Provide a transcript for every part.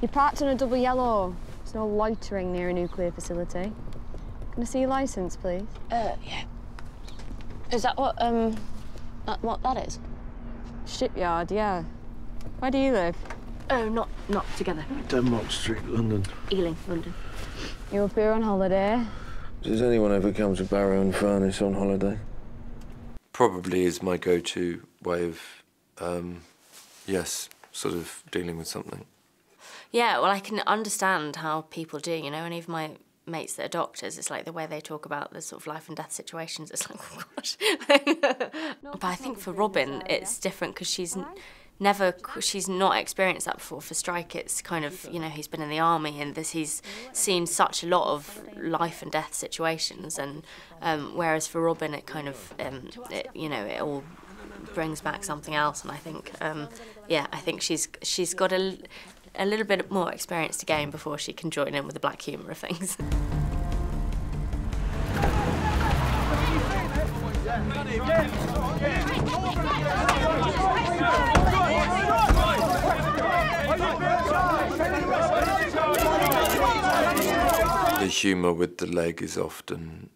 You parked on a double yellow. There's no loitering near a nuclear facility. Can I see your licence, please? Uh, yeah. Is that what, um, that, what that is? Shipyard, yeah. Where do you live? Oh, not, not together. Denmark Street, London. Ealing, London. You up here on holiday? Does anyone ever come to Barrow-in-Furness on holiday? Probably is my go-to way of, um, yes, sort of dealing with something. Yeah, well, I can understand how people do, you know, and even my mates that are doctors, it's like the way they talk about the sort of life and death situations. It's like, oh gosh. but I think for Robin, it's different because she's never, she's not experienced that before. For Strike, it's kind of, you know, he's been in the army and this, he's seen such a lot of life and death situations. And um, whereas for Robin, it kind of, um, it, you know, it all brings back something else. And I think, um, yeah, I think she's she's got a a little bit more experience to gain before she can join in with the black humour of things. The humour with the leg is often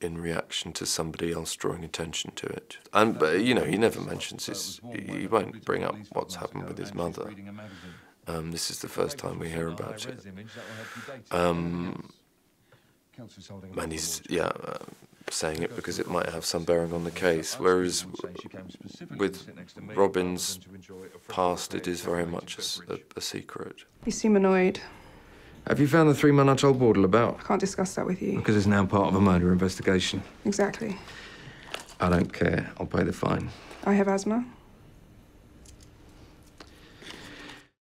in reaction to somebody else drawing attention to it. And, but, you know, he never mentions his, he won't bring up what's happened with his mother. Um, this is the first time we hear about it. Um, and he's, yeah, uh, saying it because it might have some bearing on the case. Whereas with Robin's past, it is very much a secret. You seem annoyed. Have you found the three man I told Wardle about? I can't discuss that with you. Because it's now part of a murder investigation. Exactly. I don't care. I'll pay the fine. I have asthma.